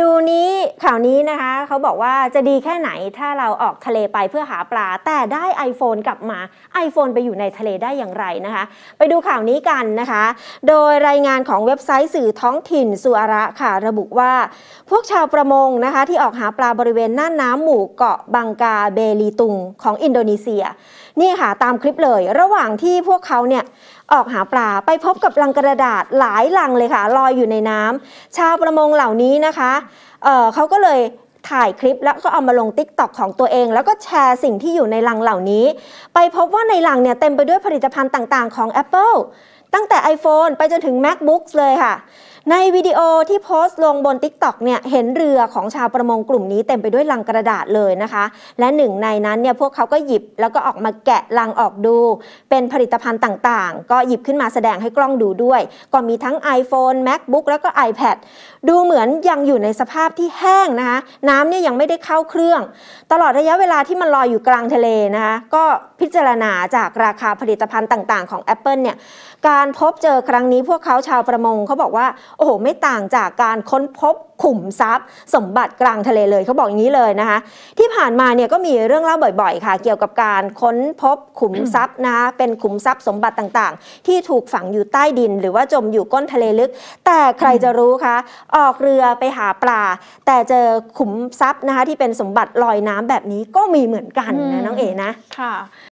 ดูนี้ข่าวนี้นะคะเขาบอกว่าจะดีแค่ไหนถ้าเราออกทะเลไปเพื่อหาปลา แต่ได้ iPhone กลับมา iPhone ไปอยู่ในทะเลได้อย่างไรนะคะ ไปดูข่าวนี้กันนะคะ โดยรายงานของเว็บไซต์สื่อท้องถิ่นสุอาระค่ะระบุว่า พวกชาวประมงนะคะที่ออกหาปลาบริเวณน่านน้ำหมู่เกาะบังกาเบลีตุงของอินโดนีเซียนี่ค่ะตามคลิปเลย ระหว่างที่พวกเขาเนี่ยออกหาปลาไปพบกับลังกระดาษหลายลังเลยค่ะลอยอยู่ในน้ำชาวประมงเหล่านี้นะคะเเขาก็เลยถ่ายคลิปแล้วก็เอามาลง t ิ k t o k ของตัวเอง แล้วก็แชร์สิ่งที่อยู่ในลังเหล่านี้ ไปพบว่าในลังเนี่ยเต็มไปด้วยผลิตภัณฑ์ต่าง ๆ ของ Apple ตั้งแต่ iPhone ไปจนถึง MacBook เลยค่ะ ในวิดีโอที่โพสต์ลงบน TikTok เนี่ยเห็นเรือของชาวประมงกลุ่มนี้เต็มไปด้วยลังกระดาษเลยนะคะ และหนึ่งในนั้นเนี่ยพวกเขาก็หยิบแล้วก็ออกมาแกะลังออกดู เป็นผลิตภัณฑ์ต่างๆ ก็หยิบขึ้นมาแสดงให้กล้องดูด้วย ก็มีทั้ง iPhone MacBook แล้วก็ iPad ดูเหมือนยังอยู่ในสภาพที่แห้งนะคะ น้ำเนี่ยยังไม่ได้เข้าเครื่อง ตลอดระยะเวลาที่มันลอยอยู่กลางทะเลนะคะก็พิจารณาจากราคาผลิตภัณฑ์ต่าง ๆ ของ Apple เนี่ยการการพบเจอครั้งนี้พวกเขาชาวประมงเขาบอกว่า โอ้โห ไม่ต่างจากการค้นพบขุมทรัพย์ สมบัติกลางทะเลเลยเขาบอกอย่างนี้เลยนะคะ ที่ผ่านมาเนี่ยก็มีเรื่องเล่าบ่อยๆ ค่ะ เกี่ยวกับการค้นพบขุมทรัพย์นะคะเป็นขุมทรัพย์สมบัติต่างๆ ที่ถูกฝังอยู่ใต้ดิน หรือว่าจมอยู่ก้นทะเลลึก แต่ใครจะรู้คะออกเรือไปหาปลา แต่เจอขุมทรัพย์นะคะที่เป็นสมบัติลอยน้ำแบบนี้ก็มีเหมือนกันนะน้องเอ๋นะค่ะ